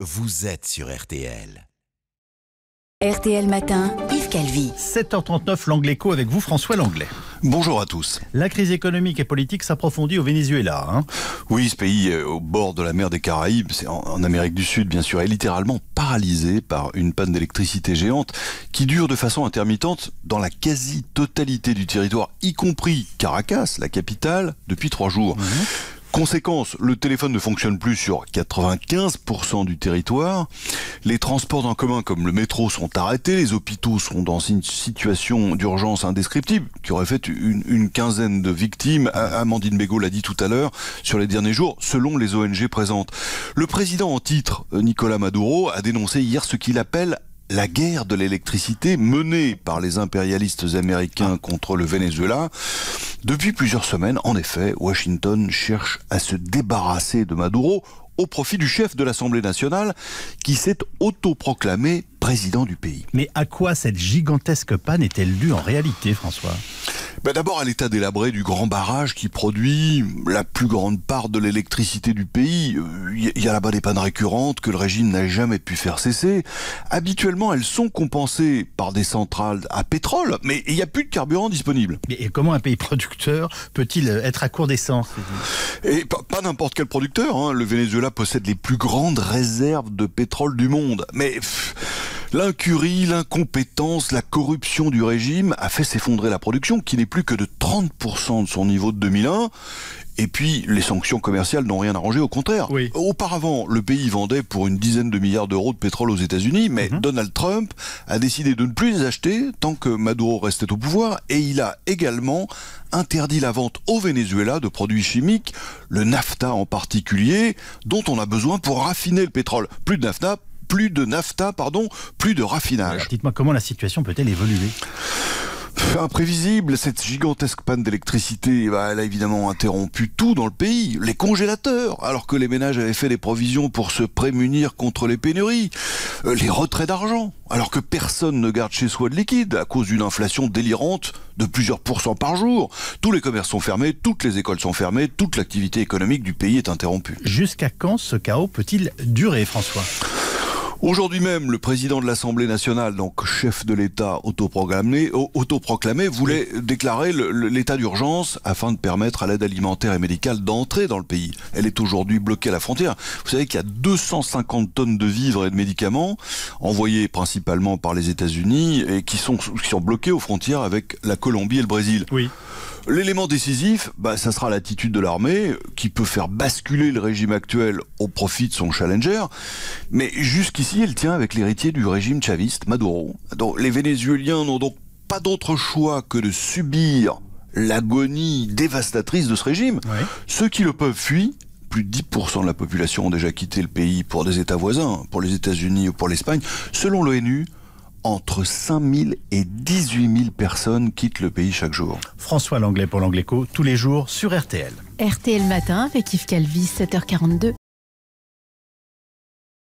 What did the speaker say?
vous êtes sur RTL. RTL Matin, Yves Calvi. 7h39, l'Angléco avec vous, François Langlais. Bonjour à tous. La crise économique et politique s'approfondit au Venezuela. hein. Oui, ce pays euh, au bord de la mer des Caraïbes, c'est en, en Amérique du Sud bien sûr, est littéralement paralysé par une panne d'électricité géante qui dure de façon intermittente dans la quasi-totalité du territoire, y compris Caracas, la capitale, depuis trois jours. Conséquence, le téléphone ne fonctionne plus sur 95% du territoire. Les transports en commun comme le métro sont arrêtés. Les hôpitaux sont dans une situation d'urgence indescriptible qui aurait fait une, quinzaine de victimes. Amandine Bégaud l'a dit tout à l'heure sur les derniers jours, selon les ONG présentes. Le président en titre, Nicolas Maduro, a dénoncé hier ce qu'il appelle la guerre de l'électricité menée par les impérialistes américains contre le Venezuela. Depuis plusieurs semaines, en effet, Washington cherche à se débarrasser de Maduro au profit du chef de l'Assemblée nationale qui s'est autoproclamé président du pays. Mais à quoi cette gigantesque panne est-elle due en réalité, François? Ben D'abord à l'état délabré du grand barrage qui produit la plus grande part de l'électricité du pays. Euh, Il y a là-bas des pannes récurrentes que le régime n'a jamais pu faire cesser. Habituellement, elles sont compensées par des centrales à pétrole, mais il n'y a plus de carburant disponible. Et comment un pays producteur peut-il être à court d'essence Et pas, pas n'importe quel producteur. hein. Le Venezuela possède les plus grandes réserves de pétrole du monde. Mais pff, l'incurie, l'incompétence, la corruption du régime a fait s'effondrer la production, qui n'est plus que de 30% de son niveau de 2001. Et puis, les sanctions commerciales n'ont rien arrangé, au contraire. Oui. Auparavant, le pays vendait pour une dizaine de milliards d'euros de pétrole aux États-Unis, mais Mhm. Donald Trump a décidé de ne plus les acheter tant que Maduro restait au pouvoir, et il a également interdit la vente au Venezuela de produits chimiques, le nafta en particulier, dont on a besoin pour raffiner le pétrole. Plus de nafta, plus de nafta, pardon, plus de raffinage. Dites-moi comment la situation peut-elle évoluer Imprévisible, cette gigantesque panne d'électricité, bah, elle a évidemment interrompu tout dans le pays, les congélateurs, alors que les ménages avaient fait des provisions pour se prémunir contre les pénuries, Euh, les retraits d'argent, alors que personne ne garde chez soi de liquide à cause d'une inflation délirante de plusieurs pourcents par jour. Tous les commerces sont fermés, toutes les écoles sont fermées, toute l'activité économique du pays est interrompue. Jusqu'à quand ce chaos peut-il durer, François? Aujourd'hui même, le président de l'Assemblée nationale, donc chef de l'État autoproclamé, au- autoproclamé voulait déclarer l'état d'urgence afin de permettre à l'aide alimentaire et médicale d'entrer dans le pays. Elle est aujourd'hui bloquée à la frontière. Vous savez qu'il y a 250 tonnes de vivres et de médicaments envoyés principalement par les États-Unis et qui sont, qui sont bloqués aux frontières avec la Colombie et le Brésil. Oui. L'élément décisif, bah, ça sera l'attitude de l'armée qui peut faire basculer le régime actuel au profit de son challenger. Mais jusqu'ici, elle tient avec l'héritier du régime chaviste, Maduro. Donc, les Vénézuéliens n'ont donc pas d'autre choix que de subir l'agonie dévastatrice de ce régime. Ceux qui le peuvent fuient. Plus de 10% de la population ont déjà quitté le pays pour des États voisins, pour les États-Unis ou pour l'Espagne. Selon l'ONU, entre 5 000 et 18 000 personnes quittent le pays chaque jour. François Langlais pour l'Angléco, tous les jours sur RTL. RTL Matin avec Yves Calvi, 7h42.